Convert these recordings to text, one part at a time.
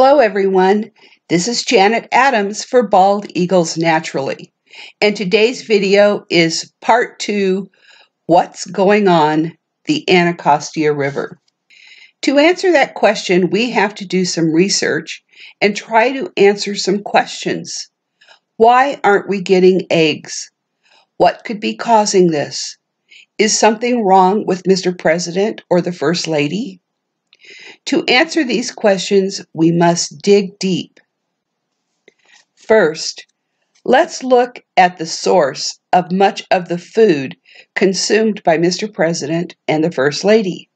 Hello, everyone. This is Janet Adams for Bald Eagles Naturally. And today's video is part two What's Going On the Anacostia River? To answer that question, we have to do some research and try to answer some questions. Why aren't we getting eggs? What could be causing this? Is something wrong with Mr. President or the First Lady? To answer these questions, we must dig deep. First, let's look at the source of much of the food consumed by Mr. President and the First Lady.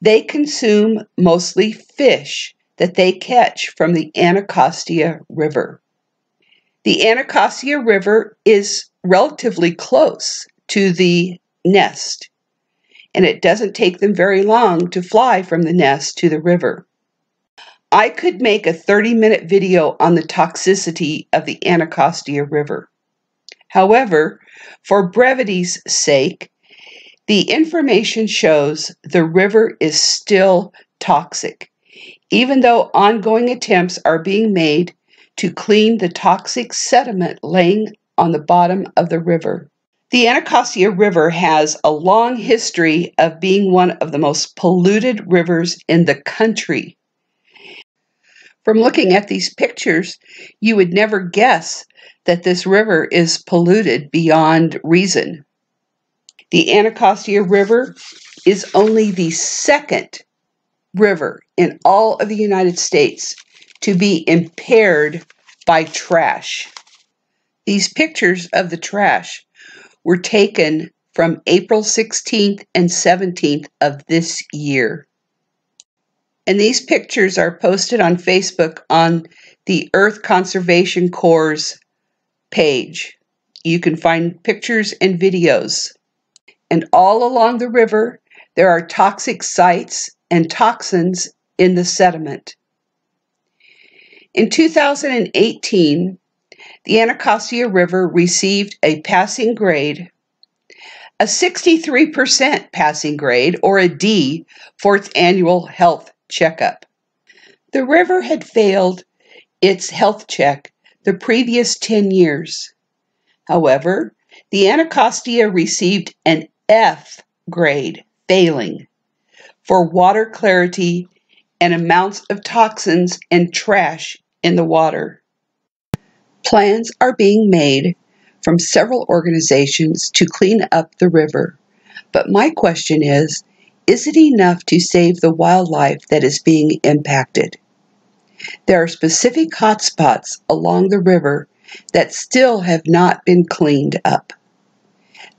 They consume mostly fish that they catch from the Anacostia River. The Anacostia River is relatively close to the nest and it doesn't take them very long to fly from the nest to the river. I could make a 30 minute video on the toxicity of the Anacostia River. However, for brevity's sake, the information shows the river is still toxic, even though ongoing attempts are being made to clean the toxic sediment laying on the bottom of the river. The Anacostia River has a long history of being one of the most polluted rivers in the country. From looking at these pictures, you would never guess that this river is polluted beyond reason. The Anacostia River is only the second river in all of the United States to be impaired by trash. These pictures of the trash were taken from April 16th and 17th of this year. And these pictures are posted on Facebook on the Earth Conservation Corps page. You can find pictures and videos. And all along the river, there are toxic sites and toxins in the sediment. In 2018, the Anacostia River received a passing grade, a 63% passing grade, or a D, for its annual health checkup. The river had failed its health check the previous 10 years. However, the Anacostia received an F grade, failing, for water clarity and amounts of toxins and trash in the water. Plans are being made from several organizations to clean up the river. But my question is is it enough to save the wildlife that is being impacted? There are specific hotspots along the river that still have not been cleaned up.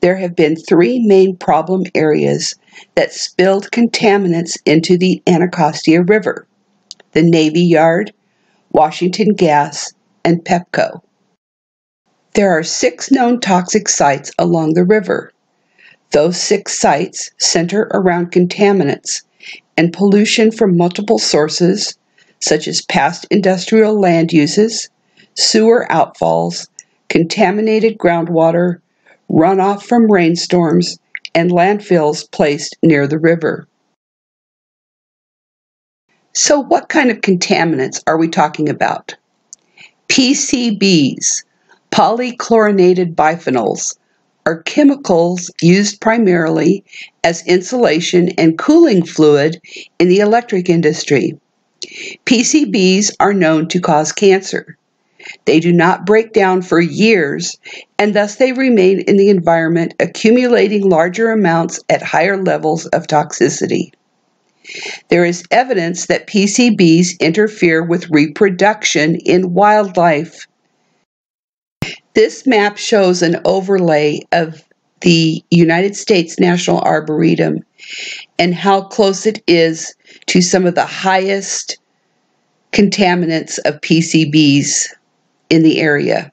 There have been three main problem areas that spilled contaminants into the Anacostia River the Navy Yard, Washington Gas, and Pepco. There are six known toxic sites along the river. Those six sites center around contaminants and pollution from multiple sources, such as past industrial land uses, sewer outfalls, contaminated groundwater, runoff from rainstorms, and landfills placed near the river. So, what kind of contaminants are we talking about? PCBs, polychlorinated biphenyls, are chemicals used primarily as insulation and cooling fluid in the electric industry. PCBs are known to cause cancer. They do not break down for years, and thus they remain in the environment, accumulating larger amounts at higher levels of toxicity. There is evidence that PCBs interfere with reproduction in wildlife. This map shows an overlay of the United States National Arboretum and how close it is to some of the highest contaminants of PCBs in the area.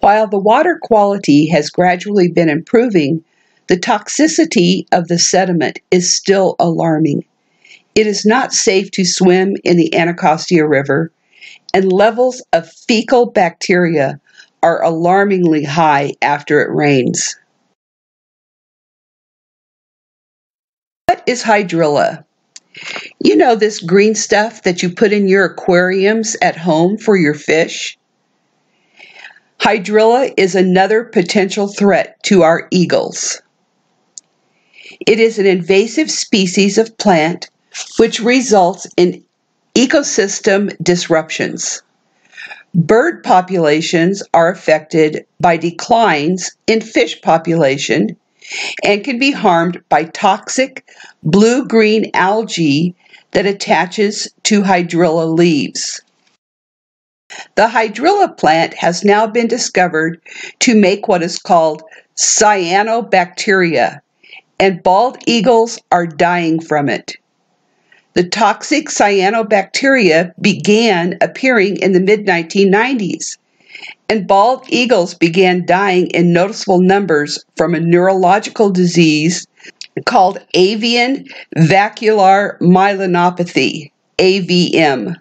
While the water quality has gradually been improving, the toxicity of the sediment is still alarming. It is not safe to swim in the Anacostia River, and levels of fecal bacteria are alarmingly high after it rains. What is hydrilla? You know this green stuff that you put in your aquariums at home for your fish? Hydrilla is another potential threat to our eagles. It is an invasive species of plant which results in ecosystem disruptions. Bird populations are affected by declines in fish population and can be harmed by toxic blue green algae that attaches to hydrilla leaves. The hydrilla plant has now been discovered to make what is called cyanobacteria, and bald eagles are dying from it. The toxic cyanobacteria began appearing in the mid 1990s, and bald eagles began dying in noticeable numbers from a neurological disease called avian vacuolar myelopathy, AVM.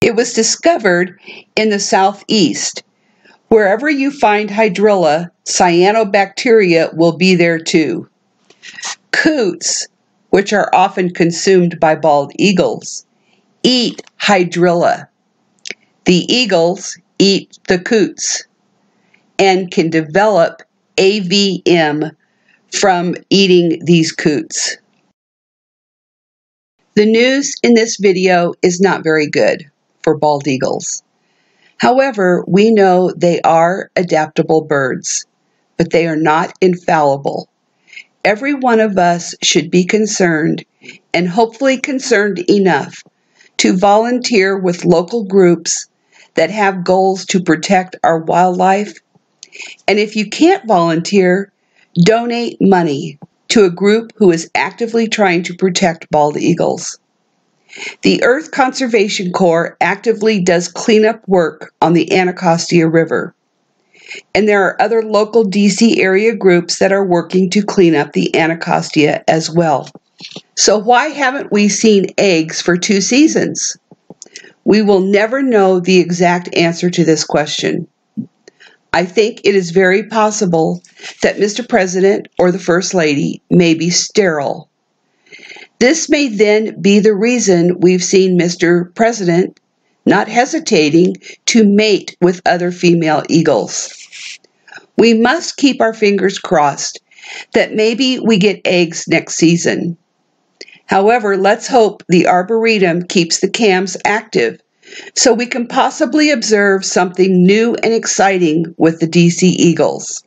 It was discovered in the southeast. Wherever you find hydrilla, cyanobacteria will be there too. Coots, which are often consumed by bald eagles, eat hydrilla. The eagles eat the coots and can develop AVM from eating these coots. The news in this video is not very good for bald eagles. However, we know they are adaptable birds, but they are not infallible. Every one of us should be concerned, and hopefully concerned enough, to volunteer with local groups that have goals to protect our wildlife. And if you can't volunteer, donate money to a group who is actively trying to protect bald eagles. The Earth Conservation Corps actively does cleanup work on the Anacostia River and there are other local DC area groups that are working to clean up the Anacostia as well. So, why haven't we seen eggs for two seasons? We will never know the exact answer to this question. I think it is very possible that Mr. President or the First Lady may be sterile. This may then be the reason we've seen Mr. President not hesitating to mate with other female eagles. We must keep our fingers crossed that maybe we get eggs next season. However, let's hope the Arboretum keeps the cams active so we can possibly observe something new and exciting with the DC Eagles.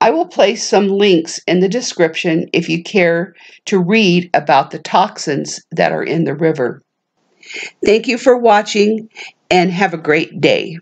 I will place some links in the description if you care to read about the toxins that are in the river. Thank you for watching and have a great day.